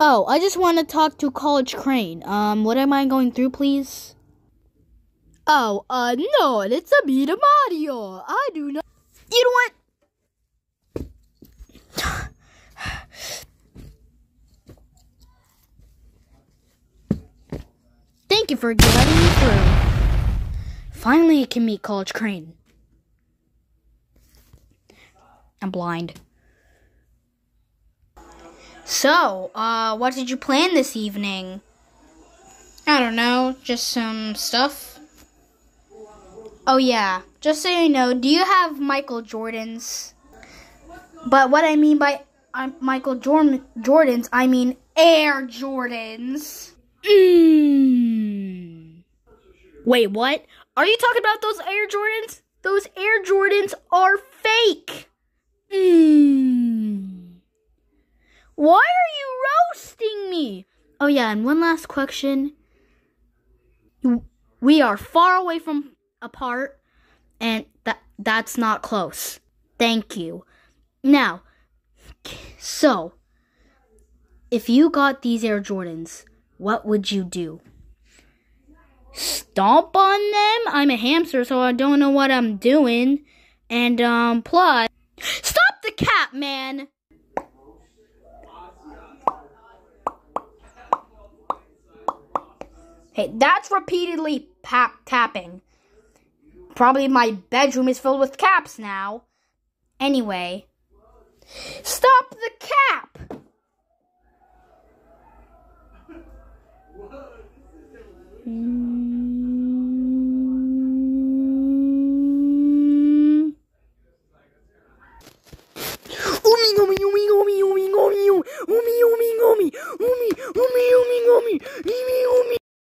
Oh, I just want to talk to College krane. Um, what am I going through, please? Oh, uh, no, it's a me to Mario. I do not. You know what? Thank you for getting me through. Finally, I can meet College krane. I'm blind. So, uh, what did you plan this evening? I don't know, just some stuff. Oh, yeah, just so you know, do you have Michael Jordan's? But what I mean by uh, Michael Jordan, Jordan's, I mean Air Jordans. Mm. Wait, what? Are you talking about those Air Jordans? Those Air Jordans are fake. Mm. Why are you roasting me? Oh yeah, and one last question. We are far away from apart, and that that's not close. Thank you. Now, so if you got these Air Jordans, what would you do? Stomp on them? I'm a hamster, so I don't know what I'm doing. And um, plus, stop the cat, man. Hey, that's repeatedly pap tapping. Probably my bedroom is filled with caps now. Anyway, stop the cap! Umi, umi, umi, umi, umi, umi, umi, umi, umi, umi, umi, umi, umi, umi,